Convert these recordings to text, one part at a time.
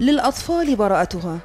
للأطفال براءتها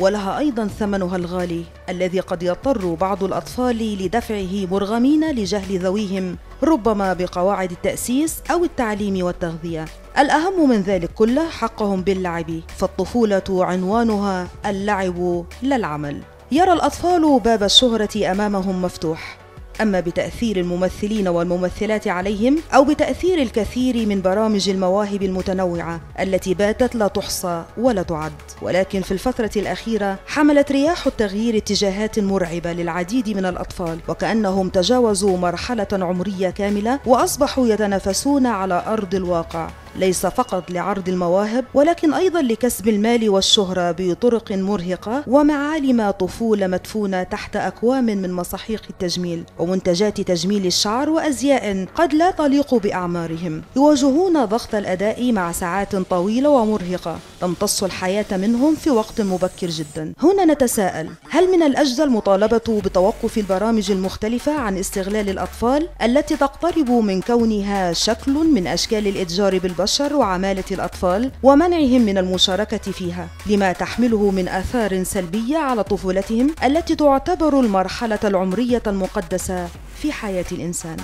ولها أيضا ثمنها الغالي الذي قد يضطر بعض الأطفال لدفعه مرغمين لجهل ذويهم ربما بقواعد التأسيس أو التعليم والتغذية. الأهم من ذلك كله حقهم باللعب فالطفولة عنوانها اللعب لا العمل يرى الأطفال باب الشهرة أمامهم مفتوح. أما بتأثير الممثلين والممثلات عليهم أو بتأثير الكثير من برامج المواهب المتنوعة التي باتت لا تحصى ولا تعد. ولكن في الفترة الأخيرة حملت رياح التغيير اتجاهات مرعبة للعديد من الأطفال وكأنهم تجاوزوا مرحلة عمرية كاملة وأصبحوا يتنافسون على أرض الواقع. ليس فقط لعرض المواهب ولكن أيضا لكسب المال والشهرة بطرق مرهقة ومعالم طفولة مدفونة تحت أكوام من مصاحيق التجميل. ومنتجات تجميل الشعر وأزياء قد لا تليق بأعمارهم. يواجهون ضغط الأداء مع ساعات طويلة ومرهقة. تمتص الحياة منهم في وقت مبكر جدا. هنا نتساءل هل من الاجدى المطالبة بتوقف البرامج المختلفة عن استغلال الأطفال التي تقترب من كونها شكل من أشكال الإتجار بالبشر البشر وعمالة الأطفال ومنعهم من المشاركة فيها؟ لما تحمله من آثار سلبية على طفولتهم التي تعتبر المرحلة العمرية المقدسة في حياة الإنسان؟